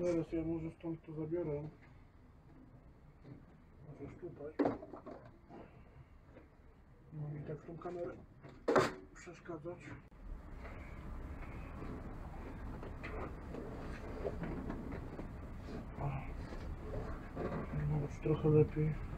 Zaraz ja może stąd to zabiorę. Możesz tutaj. No mi tak w tą kamerę przeszkadzać. No już trochę lepiej.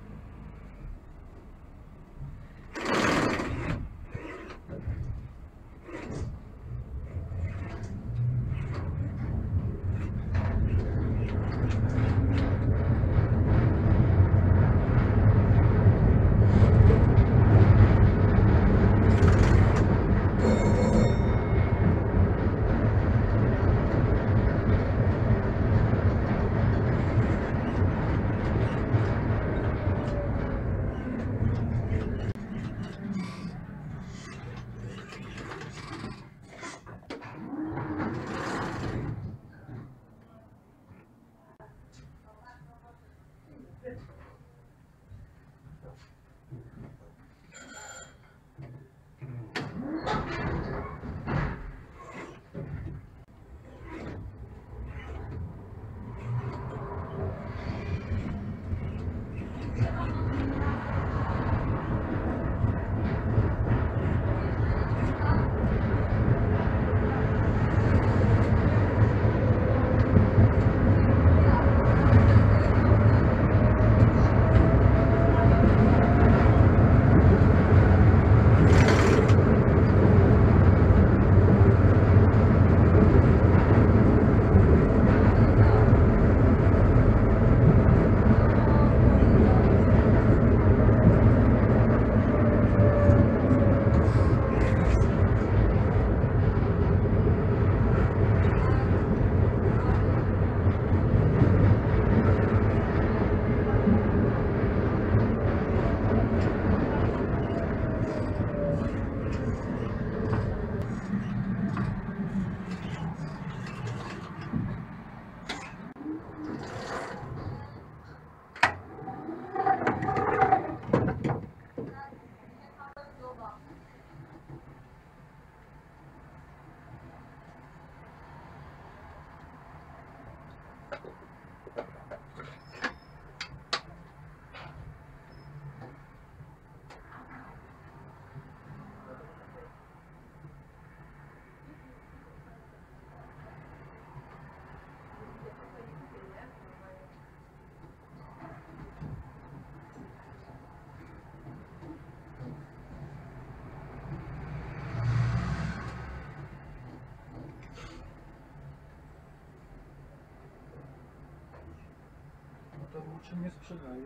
No to niczym nie sprzedaje.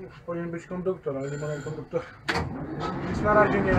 Już powinien być konduktor, ale nie ma nam konduktora. Więc na razie nie.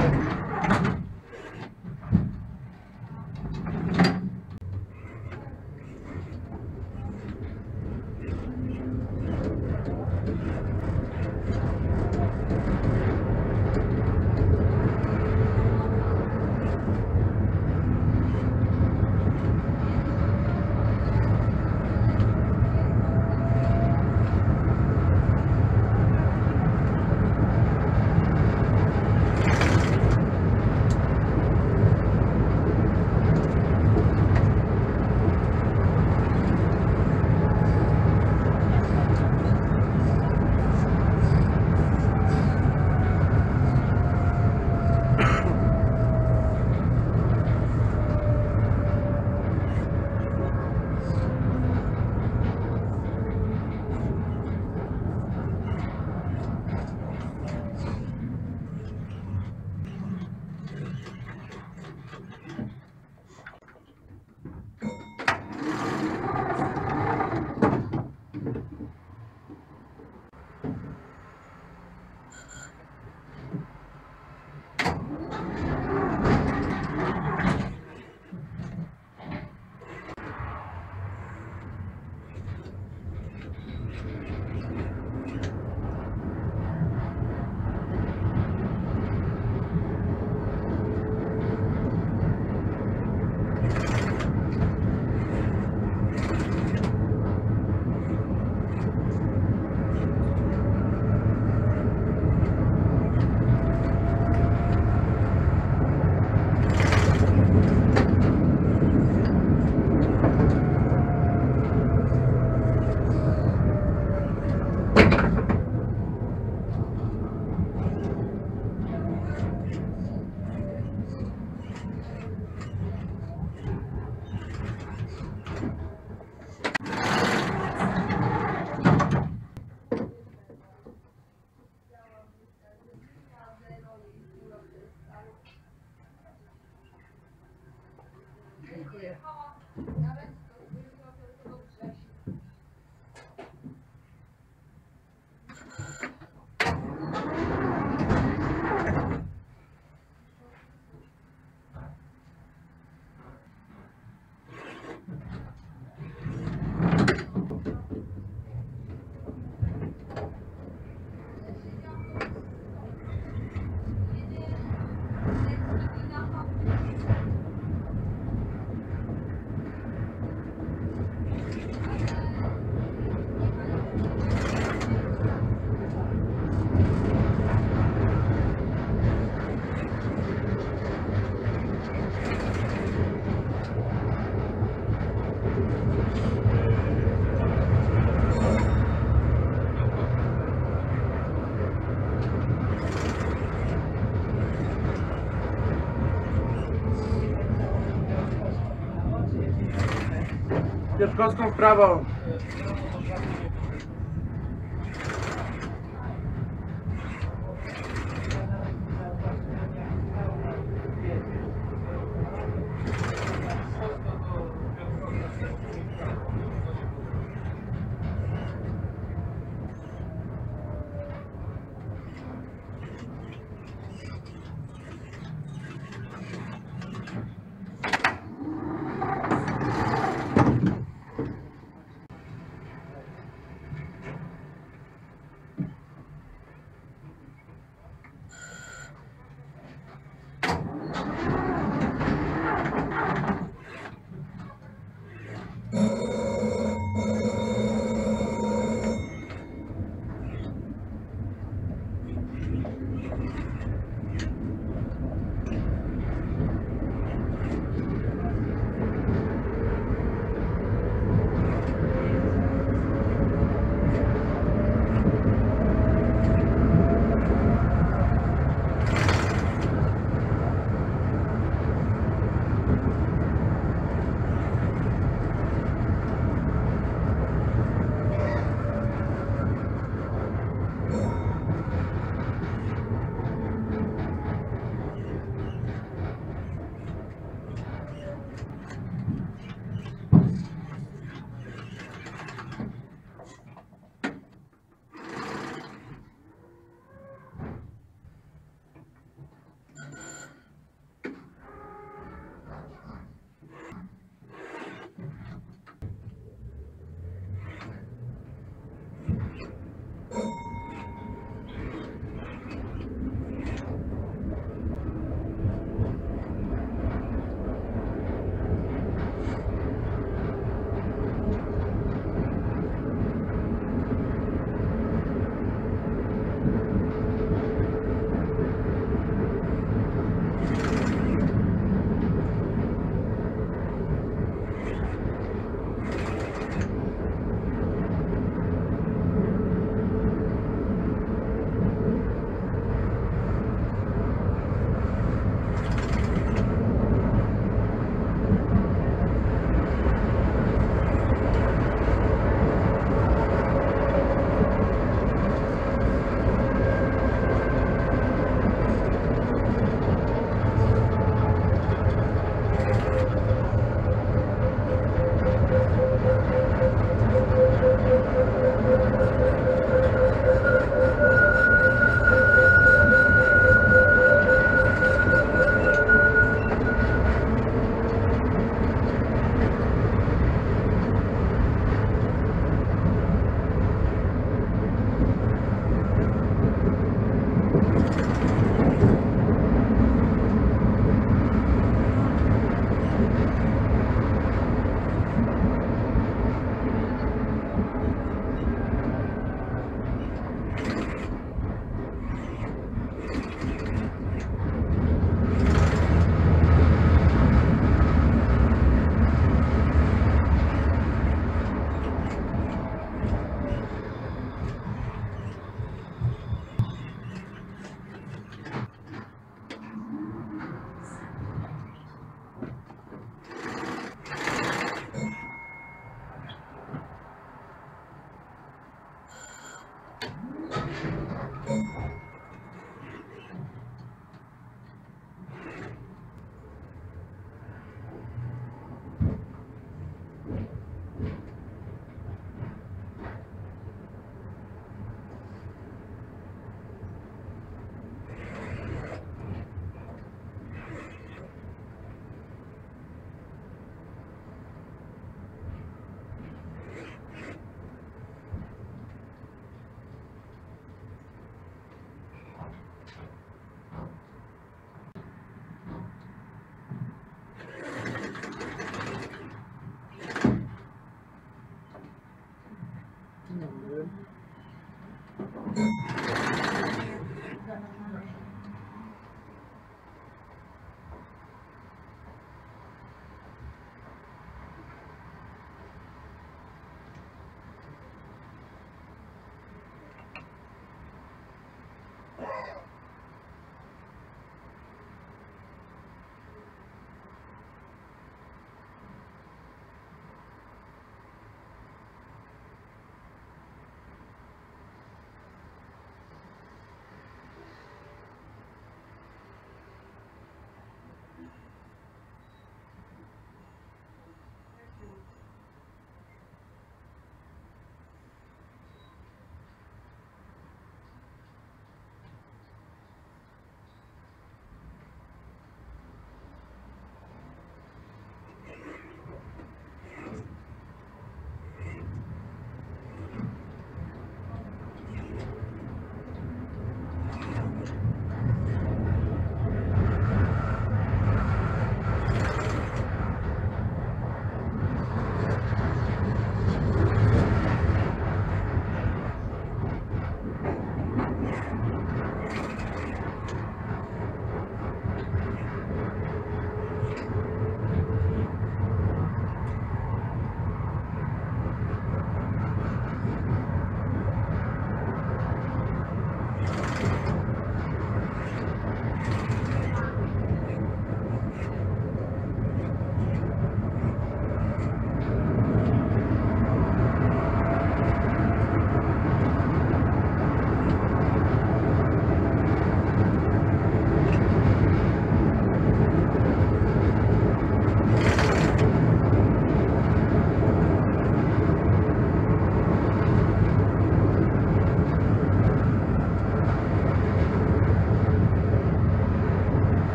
Piotrkowską w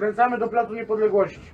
Skręcamy do Placu Niepodległości.